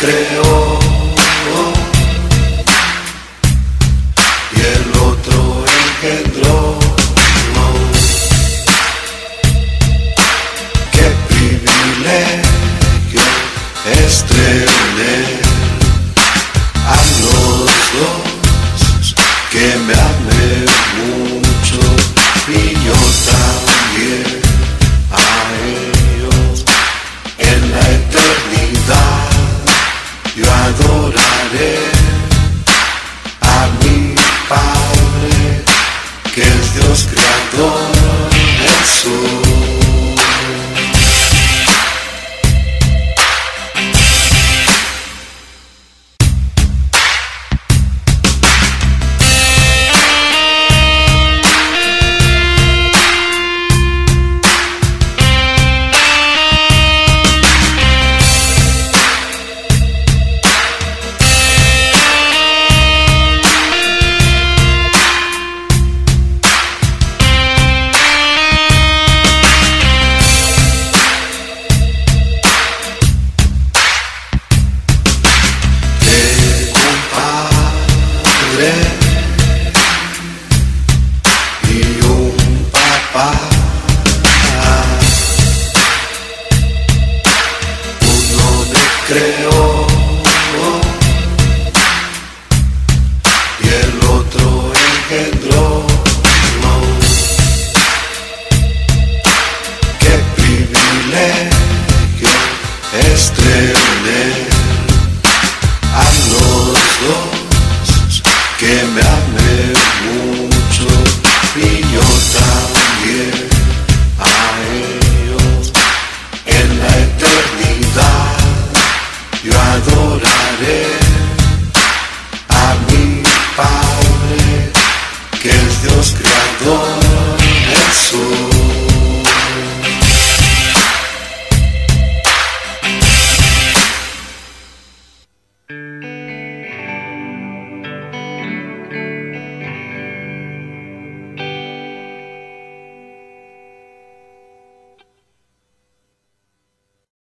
creó y el otro engendró. Qué privilegio es tener a los dos que me amen. Que es Dios creador, Jesús. Tengo y el otro engendró. Qué privilegio es